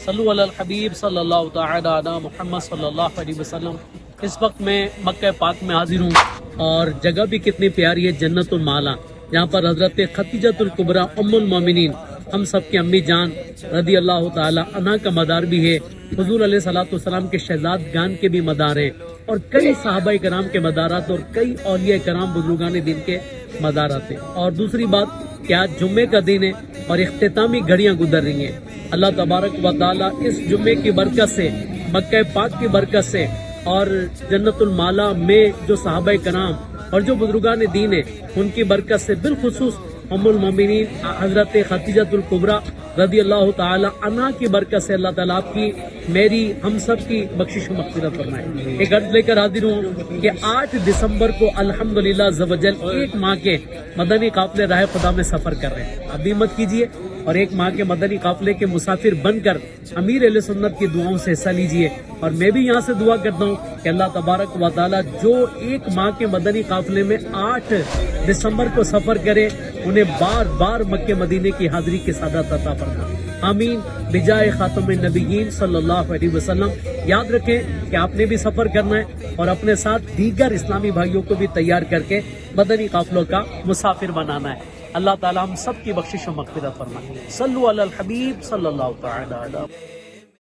सल्लु सल्लल्लाहु अलैहि वसल्लम। इस वक्त मैं मक्का पाक में हाजिर हूँ और जगह भी कितनी प्यारी है, जन्नतुल माला। यहाँ पर हज़रत खतीजतुल कुबरा, उम्मुल हम सब की अम्मी जान रदी अल्लाह तना का मदार भी है। हजूर सलाम के शहजाद गान के भी मदार हैं और कई साहबा कराम के मदारात और कई औलिया कराम बुजुर्गान दिन के मदारात हैं। और दूसरी बात कि आज जुम्मे का दिन है और अख्तामी घड़ियाँ गुजर रही हैं। अल्लाह तबारक व ताली इस जुम्मे की बरकत से, मक्का पाक की बरकत से और जन्नतुल माला में जो साहब कराम और जो बुजुर्गान दीन है, उनकी बरकत से बिलखसूस अमुलमिन हज़रत खतीजतुल कुबरा रदी अल्लाह तना की बरकत से अल्लाह ताला आपकी, मेरी, हम सब की बख्शिश मकफरत फरमाए। एक अर्ज़ लेकर हाजिर हूँ कि 8 दिसंबर को अल्हम्दुलिल्लाह जवजल एक माह के मदनी काफले राह खुदा में सफ़र कर रहे हैं। अभी मत कीजिए और एक माह के मदनी काफले के मुसाफिर बनकर अमीर अल सुन्नत की दुआओं से हिस्सा लीजिए। और मैं भी यहाँ से दुआ करता हूँ कि अल्लाह तबारक व जो एक माह के मदनी काफले में आठ दिसंबर को सफ़र करे, उन्हें बार बार मक्के मदीने की हाजिरी के सादा तता फरमा। आमीन। बिजाय खातम नबीन वसल्लम। याद रखें कि आपने भी सफ़र करना है और अपने साथ दीगर इस्लामी भाइयों को भी तैयार करके मदनी काफलों का मुसाफिर बनाना है। अल्लाह ताला हम सब की बख्शिश मकफिरत फरमाए। सल्लु अल हबीब सल्लल्लाहु